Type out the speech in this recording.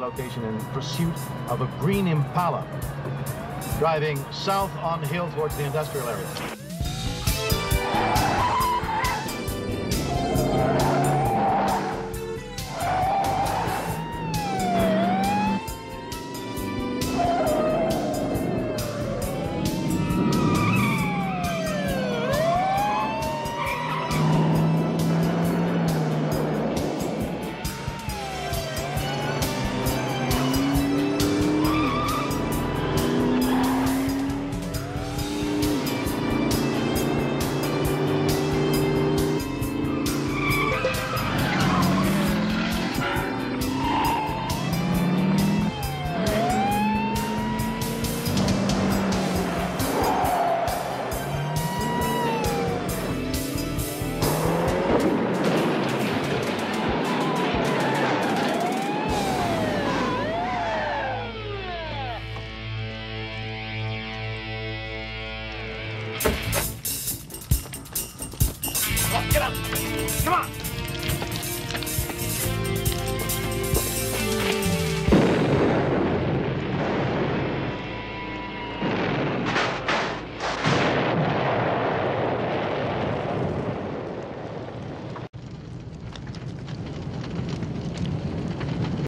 location in pursuit of a green Impala driving south on hill towards the industrial area. Get up! Come on!